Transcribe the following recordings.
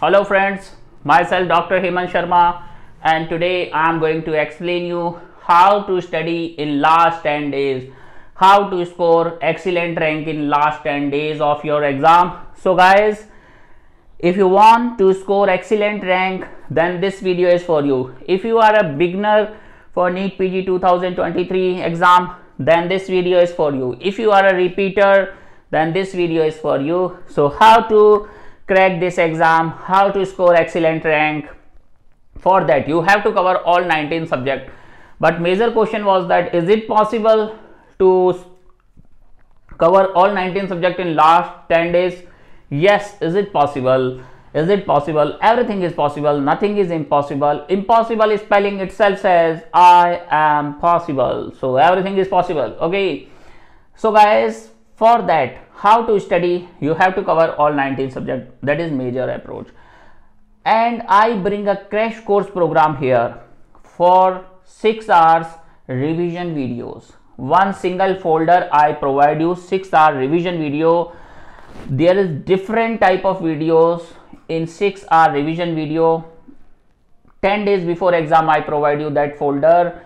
Hello friends, myself Dr. Hemant Sharma and today I am going to explain you how to study in last 10 days, how to score excellent rank in last 10 days of your exam. So guys, if you want to score excellent rank then this video is for you. If you are a beginner for NEET PG 2023 exam then this video is for you. If you are a repeater then this video is for you. So how to crack this exam, how to score excellent rank. For that you have to cover all 19 subject. But major question was that is it possible to cover all 19 subject in last 10 days? Yes, is it possible? Is it possible? Everything is possible. Nothing is impossible. Impossible is spelling itself says I am possible. So everything is possible. Okay. So guys, for that how to study you have to cover all 19 subjects that is major approach. And i bring a crash course program here for 6 hours revision videos. One single folder i provide you 6 hour revision video. There is different type of videos. In 6 hour revision video 10 days before exam i provide you that folder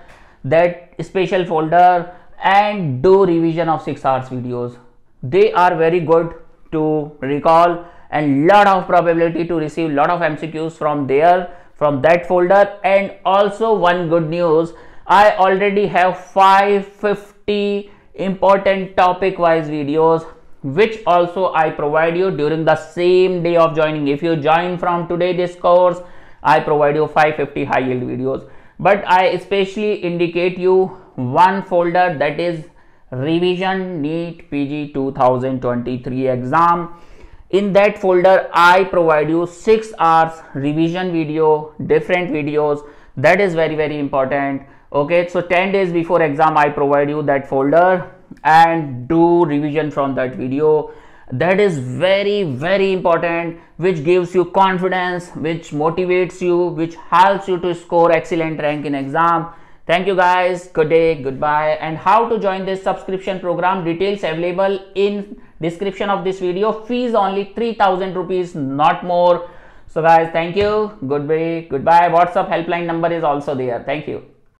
that special folder and do revision of 6 hours videos they are very good to recall and lot of probability to receive lot of mcqs from there from that folder. And also one good news i already have 550 important topic wise videos which also i provide you during the same day of joining. If you join from today this course i provide you 550 high yield videos. But i especially indicate you one folder that is revision NEET PG 2023 exam. In that folder, I provide you 6 hours revision video, different videos. That is very, very important. Okay, so 10 days before exam, I provide you that folder and do revision from that video. That is very, very important, which gives you confidence, which motivates you, which helps you to score excellent rank in exam Thank you guys. Good day. Goodbye. And how to join this subscription program details available in description of this video. Fees only 3000 rupees, not more. So guys, thank you. Goodbye. Goodbye. WhatsApp helpline number is also there. Thank you.